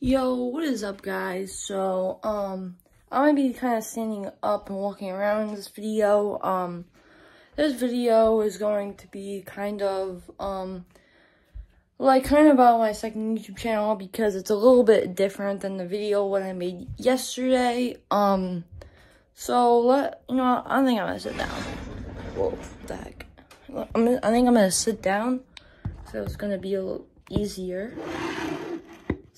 Yo, what is up guys? So, um, I'm gonna be kind of standing up and walking around in this video. Um, this video is going to be kind of, um, like kind of about my second YouTube channel because it's a little bit different than the video what I made yesterday. Um, so let, you know, I think I'm gonna sit down. Whoa, the heck? I'm I think I'm gonna sit down so it's gonna be a little easier.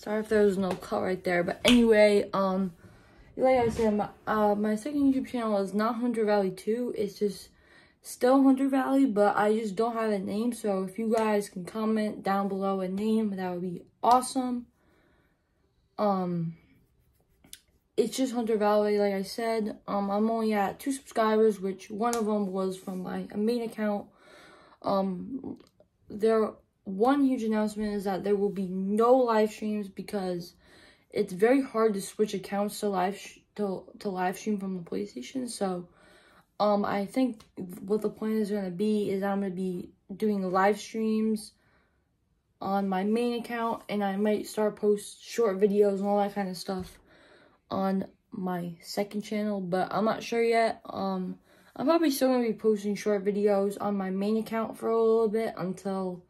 Sorry if there was no cut right there. But anyway, um, like I said, my, uh, my second YouTube channel is not Hunter Vallee 2. It's just still Hunter Vallee, but I just don't have a name. So if you guys can comment down below a name, that would be awesome. Um, it's just Hunter Vallee, like I said. Um, I'm only at two subscribers, which one of them was from my main account. Um, there one huge announcement is that there will be no live streams because it's very hard to switch accounts to live to, to live stream from the PlayStation. So, um, I think what the plan is going to be is I'm going to be doing live streams on my main account and I might start post short videos and all that kind of stuff on my second channel, but I'm not sure yet. Um, I'm probably still going to be posting short videos on my main account for a little bit until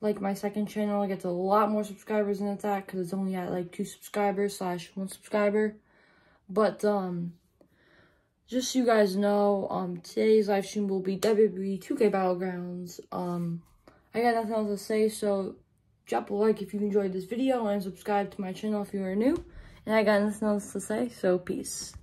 like my second channel gets a lot more subscribers than it's at because it's only at like two subscribers slash one subscriber. But um just so you guys know, um today's live stream will be WWE 2K Battlegrounds. Um I got nothing else to say, so drop a like if you enjoyed this video and subscribe to my channel if you are new. And I got nothing else to say, so peace.